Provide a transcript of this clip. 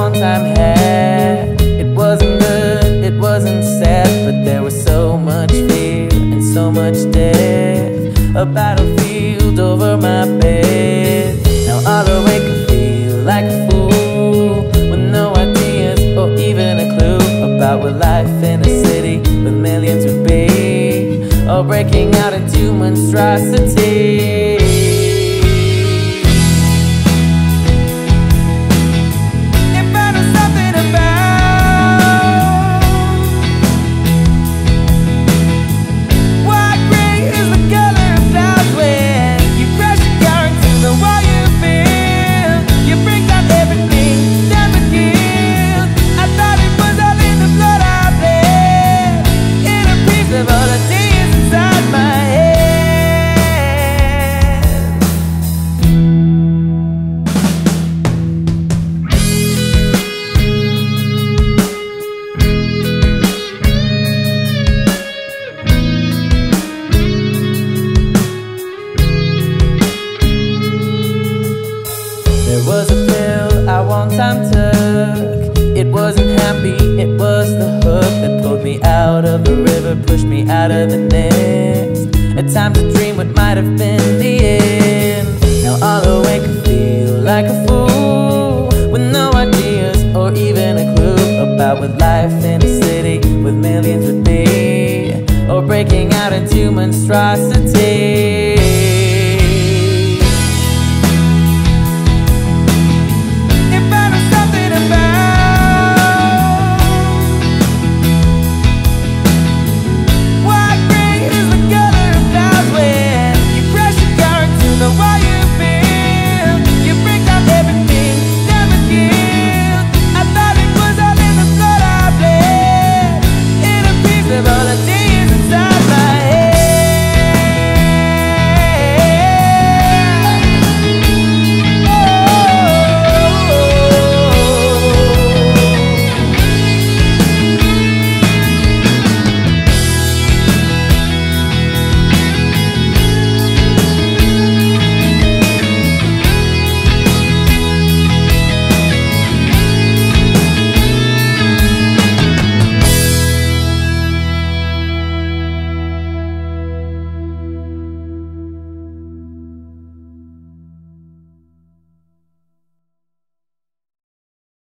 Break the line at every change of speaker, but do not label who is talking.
one time had. It wasn't good, it wasn't sad, but there was so much fear and so much death. A battlefield over my bed. Now all the way can feel like a fool with no ideas or even a clue about what life in a city with millions would be, or breaking out into monstrosity. Time took. It wasn't happy, it was the hook that pulled me out of the river, pushed me out of the nest. A time to dream what might have been the end. Now I'll awake and feel like a fool with no ideas or even a clue about what life in a city with millions would be, or breaking out into monstrosity.